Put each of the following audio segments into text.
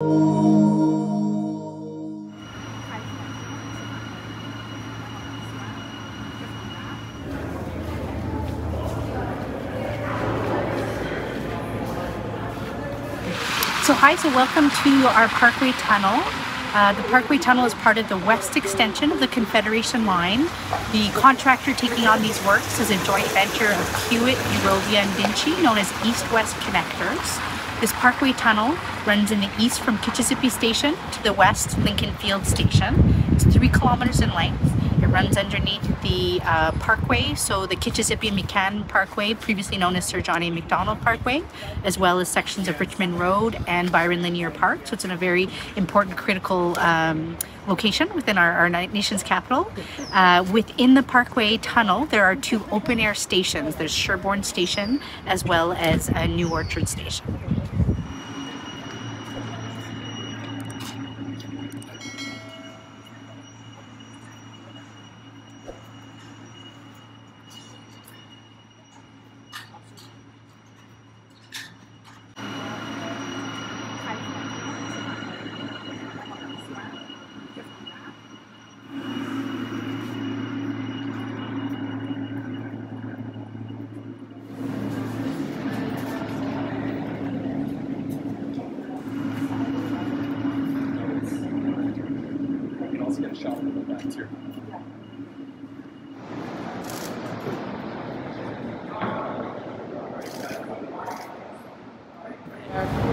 So hi, so welcome to our Parkway Tunnel. Uh, the Parkway Tunnel is part of the west extension of the Confederation Line. The contractor taking on these works is a joint venture of Kiewit, Eurovia and Vinci known as East-West Connectors. This Parkway Tunnel runs in the east from Kichi Zìbì Station to the west Lincoln Field Station. It's three kilometers in length. It runs underneath the uh, parkway, so the Kichi Zìbì Mìkan Parkway, previously known as Sir John A. Macdonald Parkway, as well as sections of Richmond Road and Byron Linear Park. So it's in a very important, critical um, location within our, our, nation's capital. Uh, within the Parkway Tunnel, there are two open air stations. There's Sherbourne Station as well as a New Orchard Station.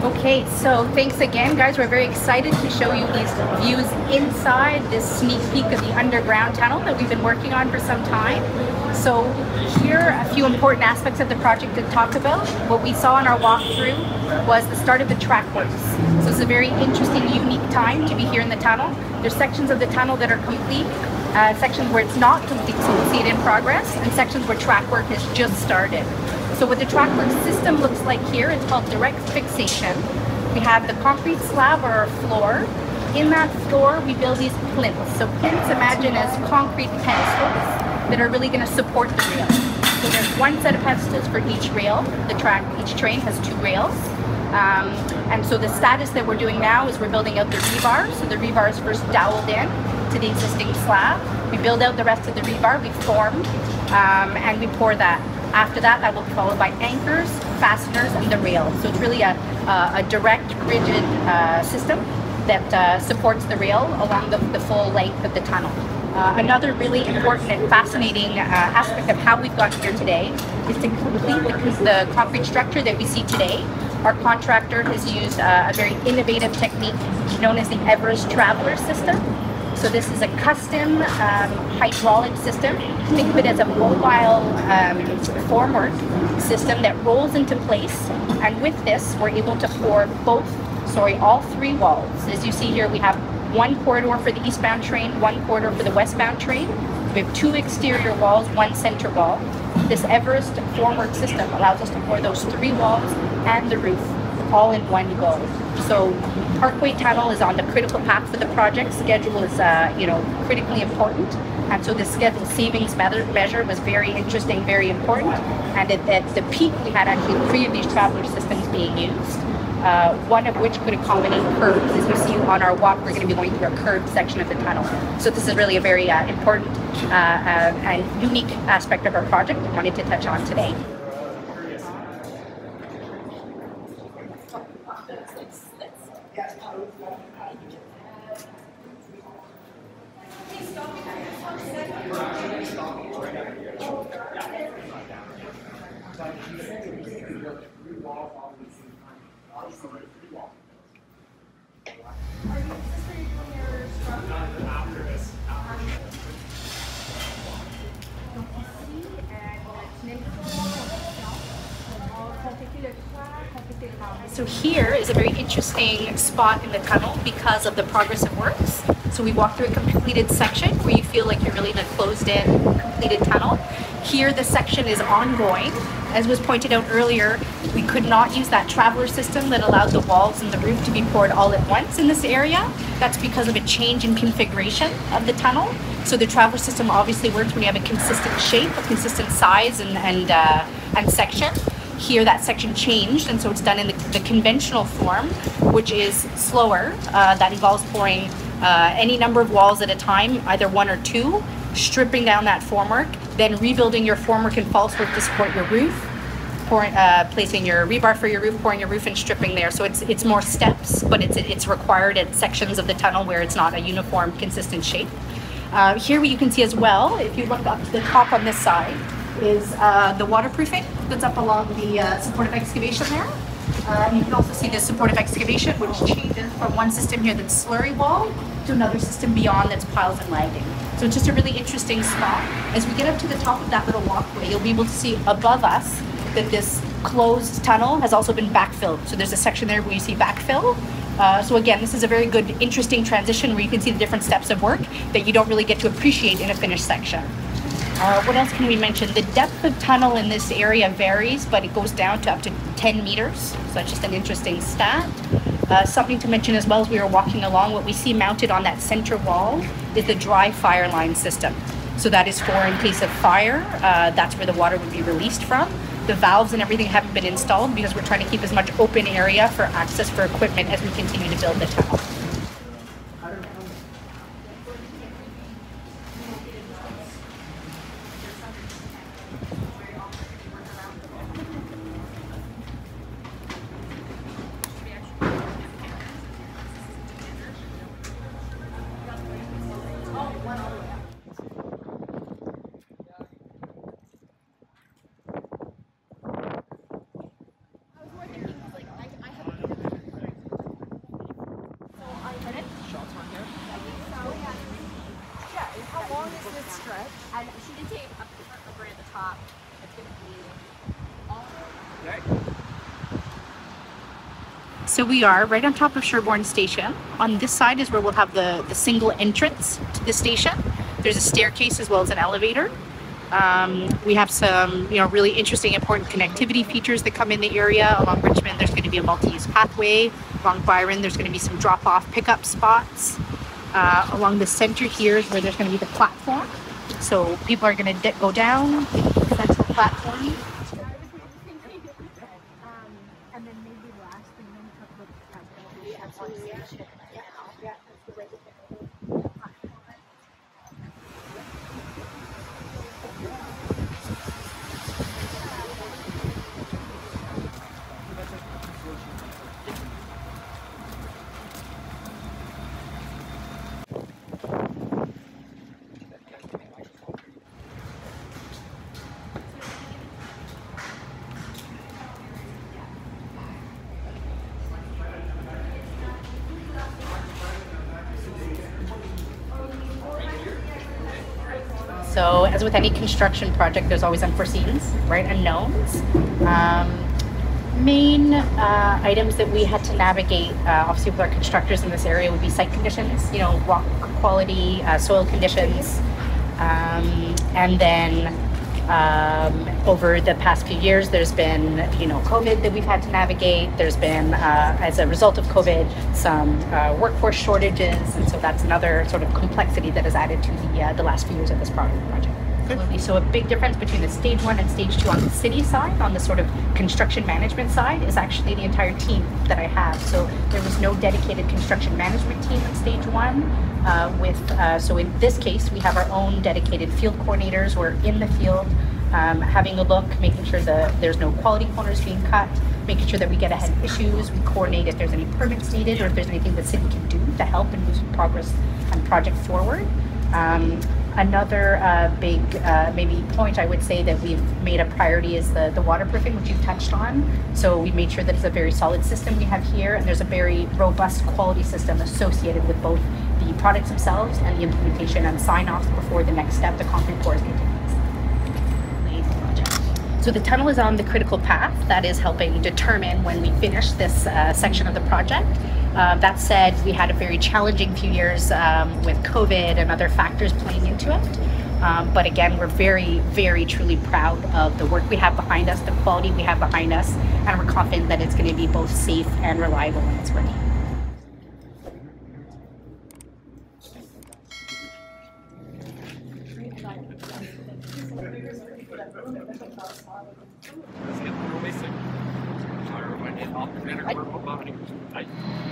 Okay, so thanks again guys. We're very excited to show you these views inside this sneak peek of the underground tunnel that we've been working on for some time. So here, are a few important aspects of the project to talk about. What we saw in our walkthrough was the start of the track works. So it's a very interesting, unique time to be here in the tunnel. There's sections of the tunnel that are complete, uh, sections where it's not complete, so we'll see it in progress, and sections where track work has just started. So what the track work system looks like here, it's called direct fixation. We have the concrete slab or floor. In that floor, we build these plinths. So plinths, imagine as concrete pedestals that are really going to support the rail. So there's one set of pedestals for each rail. The track, each train has two rails. Um, and so the status that we're doing now is we're building out the rebar. So the rebar is first doweled in to the existing slab. We build out the rest of the rebar, we form, um, and we pour that. After that, that will be followed by anchors, fasteners, and the rail. So it's really a, a, a direct, rigid uh, system that uh, supports the rail along the, the full length of the tunnel. Uh, another really important and fascinating uh, aspect of how we've got here today is to complete the, the concrete structure that we see today our contractor has used uh, a very innovative technique known as the Everest Traveler System. So this is a custom um, hydraulic system. Think of it as a mobile um, formwork system that rolls into place. And with this, we're able to pour both, sorry, all three walls. As you see here, we have one corridor for the eastbound train, one corridor for the westbound train. We have two exterior walls, one center wall. This Everest formwork system allows us to pour those three walls and the roof all in one go. So Parkway Tunnel is on the critical path for the project. Schedule is, uh, you know, critically important. And so the schedule savings measure was very interesting, very important. And at, at the peak, we had actually three of these traveler systems being used. Uh, one of which could accommodate curbs. As you see on our walk, we're going to be going through a curved section of the tunnel. So this is really a very uh, important uh, uh, and unique aspect of our project I wanted to touch on today. So here is a very interesting spot in the tunnel because of the progressive works. So we walk through a completed section where you feel like you're really in a closed in, completed tunnel. Here the section is ongoing. As was pointed out earlier, we could not use that traveler system that allowed the walls and the roof to be poured all at once in this area. That's because of a change in configuration of the tunnel. So the traveler system obviously works when you have a consistent shape, a consistent size and, and, uh, and section. here that section changed, and so it's done in the, the conventional form, which is slower. Uh, that involves pouring uh, any number of walls at a time, either one or two, stripping down that formwork, then rebuilding your formwork and false work to support your roof, uh, placing your rebar for your roof, pouring your roof and stripping there. So it's it's more steps, but it's it's required at sections of the tunnel where it's not a uniform, consistent shape. Uh, here you can see as well, if you look up to the top on this side, is uh, the waterproofing that's up along the uh, supportive excavation there. Uh, you can also see the supportive excavation, which changes from one system here that's slurry wall to another system beyond that's piles and lagging. So it's just a really interesting spot. As we get up to the top of that little walkway, you'll be able to see above us that this closed tunnel has also been backfilled. So there's a section there where you see backfill. Uh, so again, this is a very good, interesting transition where you can see the different steps of work that you don't really get to appreciate in a finished section. Uh, what else can we mention? The depth of tunnel in this area varies, but it goes down to up to 10 meters. So that's just an interesting stat. Uh, something to mention as well as we were walking along, what we see mounted on that center wall is the dry fire line system. So that is for in case of fire, uh, that's where the water would be released from. The valves and everything haven't been installed because we're trying to keep as much open area for access for equipment as we continue to build the tunnel. And she did over at the top. It's gonna be all So we are right on top of Sherbourne Station. On this side is where we'll have the, the single entrance to the station. There's a staircase as well as an elevator. Um, we have some, you know, really interesting, important connectivity features that come in the area. Along Richmond, there's going to be a multi-use pathway. Along Byron, there's going to be some drop-off pickup spots. Uh, along the center here is where there's going to be the platform. So people are going to go down, that's the platform. So, as with any construction project, there's always unforeseens, right? Unknowns. Um, main uh, items that we had to navigate, uh, obviously, with our constructors in this area would be site conditions, you know, rock quality, uh, soil conditions, um, and then um, over the past few years, there's been, you know, COVID that we've had to navigate. There's been, uh, as a result of COVID, some uh, workforce shortages, and so that's another sort of complexity that has added to the uh, the last few years of this project. Absolutely. So a big difference between the stage one and stage two on the city side, on the sort of construction management side, is actually the entire team that I have. So there was no dedicated construction management team in stage one. Uh, with uh, so in this case, we have our own dedicated field coordinators. We're in the field, um, having a look, making sure that there's no quality corners being cut, making sure that we get ahead of issues. We coordinate if there's any permits needed or if there's anything the city can do to help and move progress and project forward. Um, Another uh, big uh, maybe point I would say that we've made a priority is the, the waterproofing, which you've touched on. So we made sure that it's a very solid system we have here, and there's a very robust quality system associated with both the products themselves and the implementation and sign-offs before the next step, the concrete pours can. So the tunnel is on the critical path that is helping determine when we finish this uh, section of the project. Uh, that said, we had a very challenging few years um, with COVID and other factors playing into it. Um, but again, we're very, very truly proud of the work we have behind us, the quality we have behind us, and we're confident that it's going to be both safe and reliable when it's. I-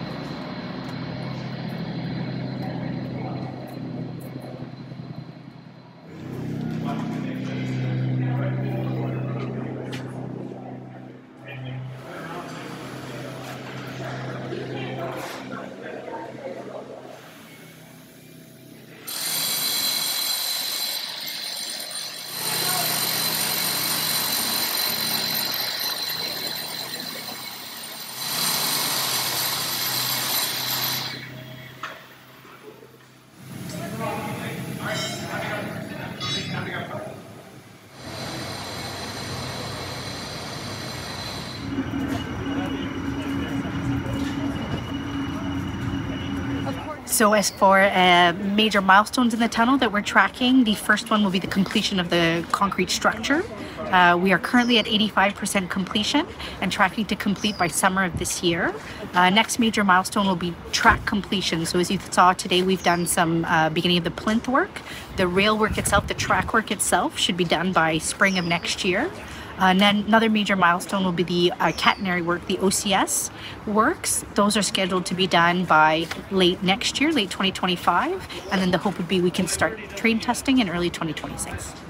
So as for uh, major milestones in the tunnel that we're tracking, the first one will be the completion of the concrete structure. Uh, we are currently at 85% completion and tracking to complete by summer of this year. Uh, next major milestone will be track completion. So as you saw today, we've done some uh, beginning of the plinth work. The rail work itself, the track work itself should be done by spring of next year. Uh, and then another major milestone will be the uh, catenary work, the OCS works. Those are scheduled to be done by late next year, late 2025. And then the hope would be we can start train testing in early 2026.